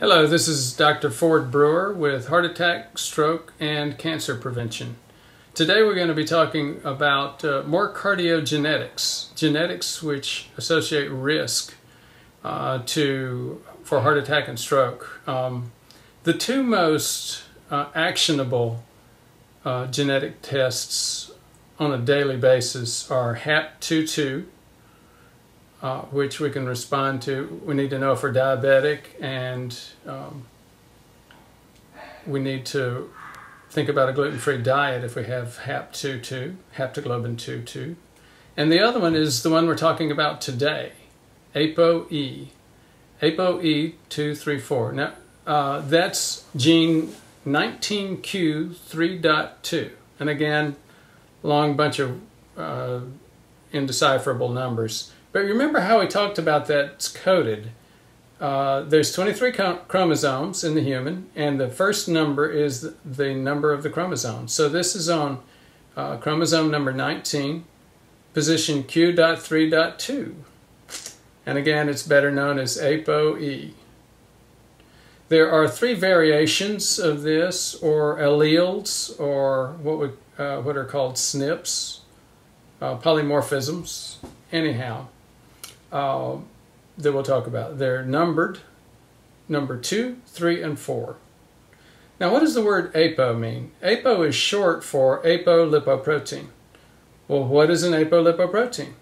Hello, this is Dr. Ford Brewer with Heart Attack, Stroke, and Cancer Prevention. Today we're going to be talking about uh, more cardiogenetics, genetics which associate risk uh, to for heart attack and stroke. Um, the two most uh, actionable uh, genetic tests on a daily basis are HAP22, uh, which we can respond to. We need to know if we're diabetic, and um, we need to think about a gluten-free diet if we have HAP22, haptoglobin 2-2. And the other one is the one we're talking about today, ApoE, ApoE234. Now, uh, that's gene 19q3.2. And again, long bunch of uh, indecipherable numbers. But remember how we talked about that's coded. Uh, there's 23 chromosomes in the human, and the first number is the number of the chromosome. So this is on uh, chromosome number 19, position Q.3.2. And again, it's better known as ApoE. There are three variations of this, or alleles, or what, we, uh, what are called SNPs, uh, polymorphisms. Anyhow, uh, that we'll talk about. They're numbered, number two, three, and four. Now, what does the word APO mean? APO is short for apolipoprotein. Well, what is an apolipoprotein?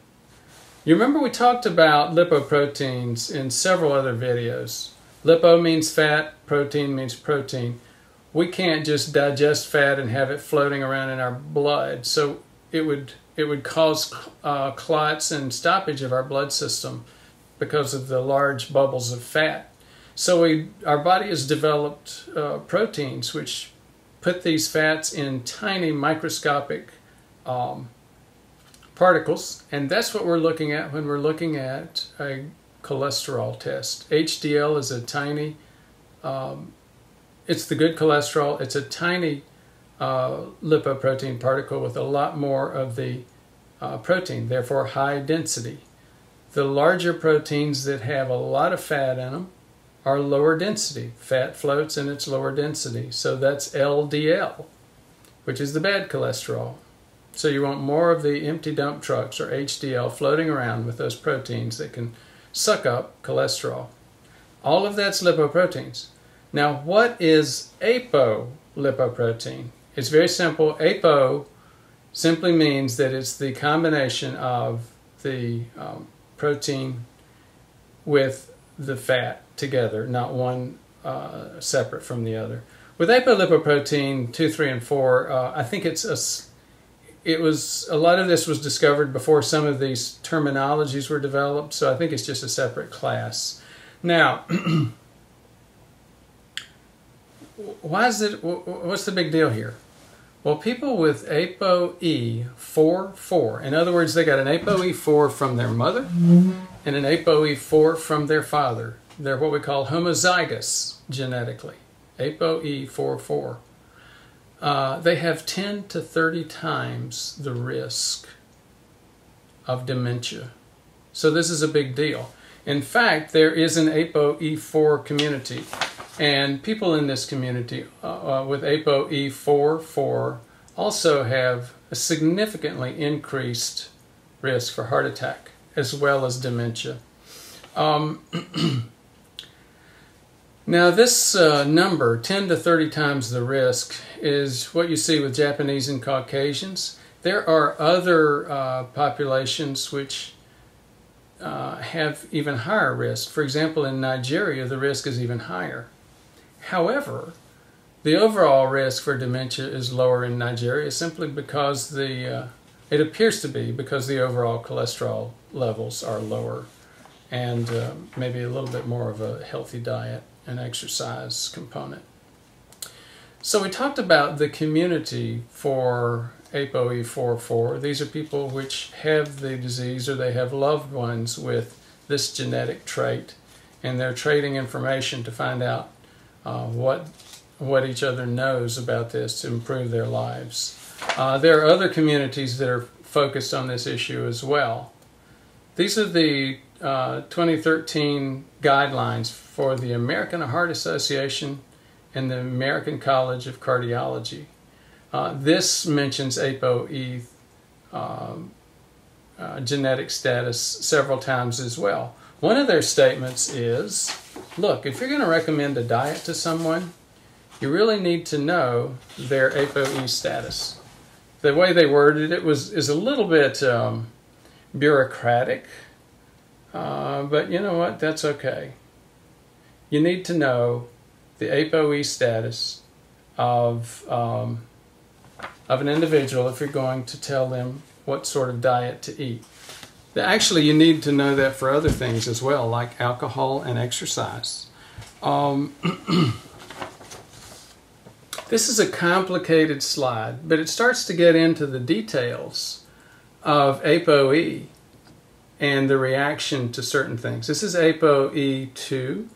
You remember we talked about lipoproteins in several other videos. Lipo means fat, protein means protein. We can't just digest fat and have it floating around in our blood. So it would it would cause uh, clots and stoppage of our blood system because of the large bubbles of fat. So we, our body has developed uh, proteins which put these fats in tiny microscopic um, particles, and that's what we're looking at when we're looking at a cholesterol test. HDL is a tiny, um, it's the good cholesterol, it's a tiny uh, lipoprotein particle with a lot more of the uh, protein, therefore high density. The larger proteins that have a lot of fat in them are lower density. Fat floats and it's lower density. So that's LDL, which is the bad cholesterol. So you want more of the empty dump trucks or HDL floating around with those proteins that can suck up cholesterol. All of that's lipoproteins. Now, what is apolipoprotein? It's very simple. Apo simply means that it's the combination of the um, protein with the fat together, not one uh, separate from the other. With apolipoprotein 2, 3, and 4, uh, I think it's a, it was, a lot of this was discovered before some of these terminologies were developed, so I think it's just a separate class. Now, why is it, what's the big deal here? Well, people with ApoE44, in other words, they got an ApoE4 from their mother and an ApoE4 from their father. They're what we call homozygous genetically, ApoE44. Uh, they have 10 to 30 times the risk of dementia. So this is a big deal. In fact, there is an ApoE4 community and people in this community uh, uh with ApoE44 also have a significantly increased risk for heart attack as well as dementia. Um, now, this uh, number, 10 to 30 times the risk, is what you see with Japanese and Caucasians. There are other uh, populations which uh, have even higher risk. For example, in Nigeria, the risk is even higher. However, the overall risk for dementia is lower in Nigeria simply because the uh, it appears to be because the overall cholesterol levels are lower and uh, maybe a little bit more of a healthy diet and exercise component. So we talked about the community for ApoE44. These are people which have the disease or they have loved ones with this genetic trait and they're trading information to find out uh, what what each other knows about this to improve their lives. Uh, there are other communities that are focused on this issue as well. These are the uh, 2013 guidelines for the American Heart Association and the American College of Cardiology. Uh, this mentions ApoE um, uh, genetic status several times as well. One of their statements is look, if you're going to recommend a diet to someone, you really need to know their ApoE status. The way they worded it was is a little bit um, bureaucratic, uh, but you know what? That's okay. You need to know the ApoE status of um, of an individual if you're going to tell them what sort of diet to eat. Actually, you need to know that for other things as well, like alcohol and exercise. Um, this is a complicated slide, but it starts to get into the details of ApoE and the reaction to certain things. This is ApoE2,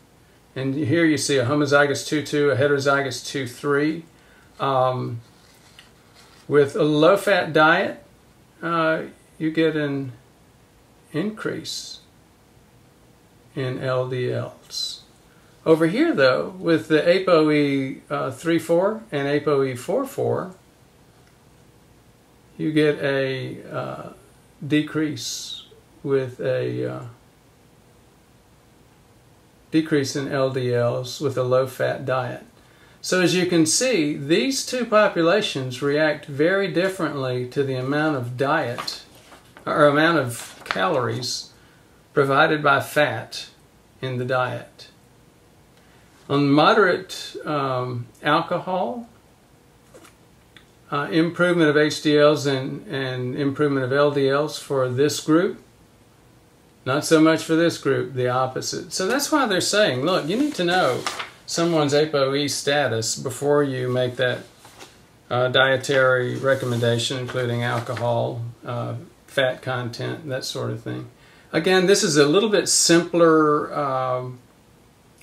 and here you see a homozygous 2-2, a heterozygous 2-3. Um, with a low-fat diet, uh, you get an increase in LDLs. Over here, though, with the ApoE uh, 3-4 and ApoE 4-4, you get a uh, decrease with a uh, decrease in LDLs with a low-fat diet. So as you can see, these two populations react very differently to the amount of diet or amount of calories provided by fat in the diet. On moderate um, alcohol, uh, improvement of HDLs and, and improvement of LDLs for this group, not so much for this group, the opposite. So that's why they're saying, look, you need to know someone's ApoE status before you make that uh, dietary recommendation, including alcohol, uh, fat content, that sort of thing. Again, this is a little bit simpler um,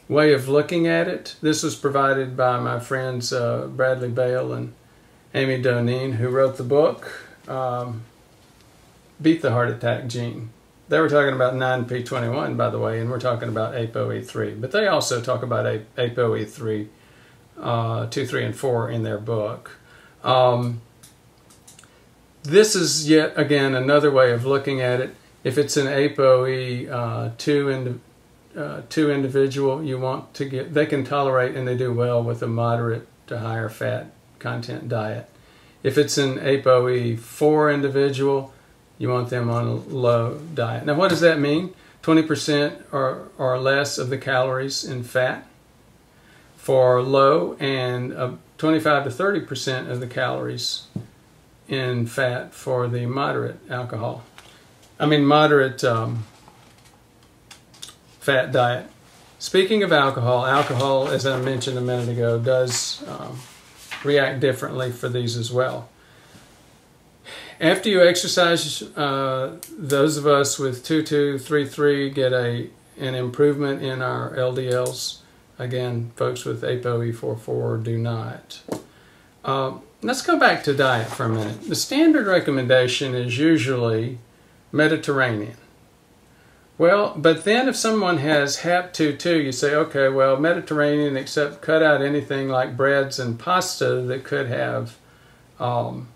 way of looking at it. This was provided by my friends uh, Bradley Bale and Amy Doneen, who wrote the book, um, Beat the Heart Attack Gene. They were talking about 9p21, by the way, and we're talking about ApoE3. But they also talk about ApoE3, uh, 2, 3, and 4 in their book. Um, this is yet again another way of looking at it. If it's an ApoE uh, 2, indi uh, 2 individual, you want to get, they can tolerate and they do well with a moderate to higher fat content diet. If it's an ApoE 4 individual, you want them on a low diet. Now, what does that mean? 20% or, or less of the calories in fat for low and uh, 25 to 30% of the calories in fat for the moderate alcohol. I mean, moderate um, fat diet. Speaking of alcohol, alcohol, as I mentioned a minute ago, does um, react differently for these as well. After you exercise, uh, those of us with 2233 get a an improvement in our LDLs. Again, folks with ApoE44 do not. Um, let's go back to diet for a minute. The standard recommendation is usually Mediterranean. Well, but then if someone has HAP22, you say, okay, well, Mediterranean, except cut out anything like breads and pasta that could have um,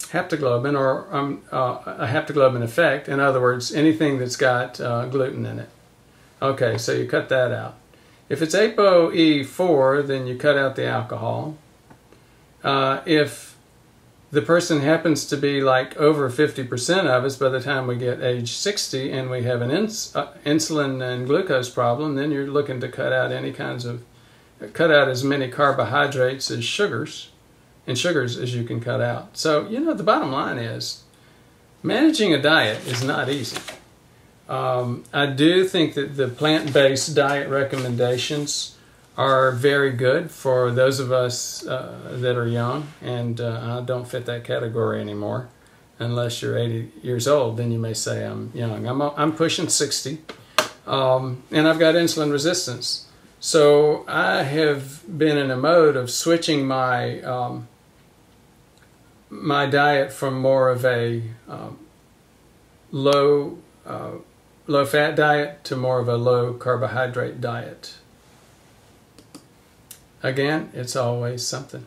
haptoglobin or um, uh, a haptoglobin effect. In other words, anything that's got uh, gluten in it. Okay, so you cut that out. If it's ApoE4, then you cut out the alcohol. Uh, if the person happens to be like over 50% of us by the time we get age 60 and we have an ins uh, insulin and glucose problem, then you're looking to cut out any kinds of, cut out as many carbohydrates as sugars and sugars as you can cut out. So, you know, the bottom line is managing a diet is not easy. Um, I do think that the plant based diet recommendations are very good for those of us uh, that are young, and uh, I don't fit that category anymore. Unless you're 80 years old, then you may say I'm young. I'm, I'm pushing 60, um, and I've got insulin resistance. So I have been in a mode of switching my um, my diet from more of a um, low uh, low fat diet to more of a low carbohydrate diet. Again, it's always something.